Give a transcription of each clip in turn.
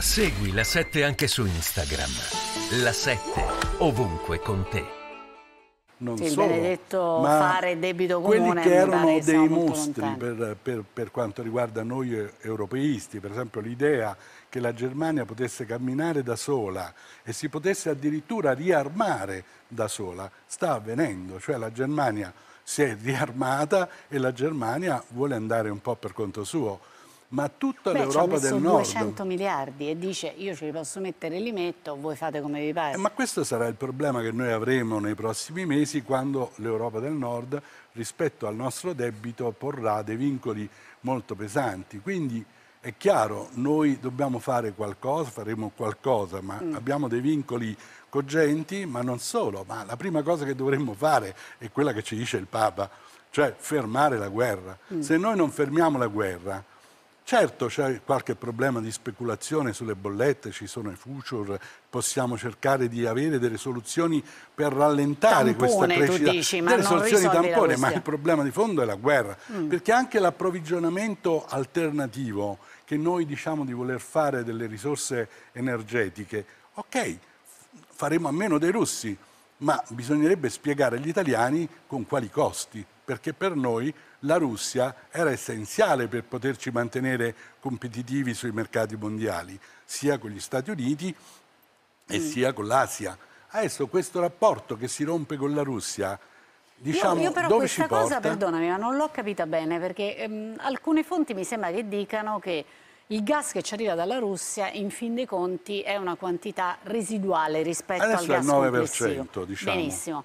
Segui la 7 anche su Instagram. La 7 ovunque con te. Non Sì, il solo, benedetto ma fare debito quelli comune che mi erano che dei mostri per, per- per quanto riguarda noi europeisti, per esempio l'idea che la Germania potesse camminare da sola e si potesse addirittura riarmare da sola, sta avvenendo, cioè la Germania si è riarmata e la Germania vuole andare un po' per conto suo. Ma tutta ci l'Europa del Nord 200 miliardi e dice io ce li posso mettere, li metto, voi fate come vi pare. Eh, Ma questo sarà il problema che noi avremo nei prossimi mesi quando l'Europa del Nord rispetto al nostro debito porrà dei vincoli molto pesanti. Quindi è chiaro, noi dobbiamo fare qualcosa, faremo qualcosa, ma abbiamo dei vincoli cogenti, ma non solo. Ma la prima cosa che dovremmo fare è quella che ci dice il Papa, cioè fermare la guerra. Se noi non fermiamo la guerra, Certo c'è qualche problema di speculazione sulle bollette, ci sono i future, possiamo cercare di avere delle soluzioni per rallentare questa Tampone, tu crescita. dici, ma delle non soluzioni tampone, ma il problema di fondo è la guerra, perché anche l'approvvigionamento alternativo che noi diciamo di voler fare delle risorse energetiche, ok, faremo a meno dei russi, ma bisognerebbe spiegare agli italiani con quali costi, perché per noi la Russia era essenziale per poterci mantenere competitivi sui mercati mondiali, sia con gli Stati Uniti e Mm. sia con l'Asia. Adesso questo rapporto che si rompe con la Russia, diciamo, io, io però questa cosa, perdonami, ma non l'ho capita bene perché ehm, alcune fonti mi sembra che dicano che il gas che ci arriva dalla Russia, in fin dei conti, è una quantità residuale rispetto al Adesso è gas il 9%, complessivo. diciamo. Benissimo.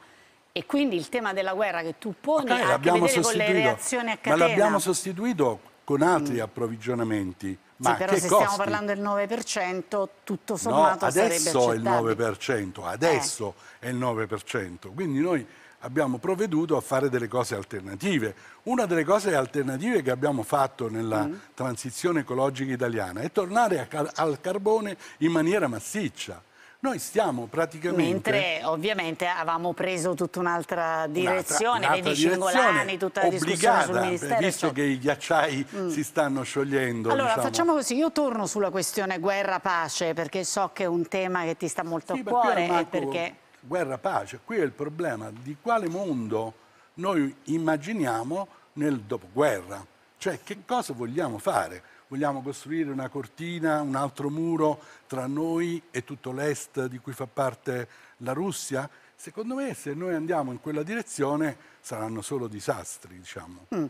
E quindi il tema della guerra che tu poni Ok, ha a che vedere con le reazioni a ma catena. l'abbiamo sostituito con altri approvvigionamenti. Ma sì, però che se costi? stiamo parlando del 9%, tutto No, sommato sarebbe adesso è il accettabile. 9%, adesso è il 9%. Quindi noi abbiamo provveduto a fare delle cose alternative. Una delle cose alternative che abbiamo fatto nella Mm. transizione ecologica italiana è tornare car- al carbone in maniera massiccia. Noi stiamo praticamente... Mentre ovviamente avevamo preso tutta un'altra direzione, Un'altra- vedi Cingolani, tutta la discussione sul Ministero. visto eccetera. che i ghiacciai si stanno sciogliendo. Allora diciamo. facciamo così, io torno sulla questione guerra-pace perché so che è un tema che ti sta molto Sì, a cuore Marco, perché... guerra pace, qui è il problema di quale mondo noi immaginiamo nel dopoguerra. Cioè che cosa vogliamo fare? Vogliamo costruire una cortina, un altro muro tra noi e tutto l'est di cui fa parte la Russia? Secondo me se noi andiamo in quella direzione saranno solo disastri, diciamo. Mm.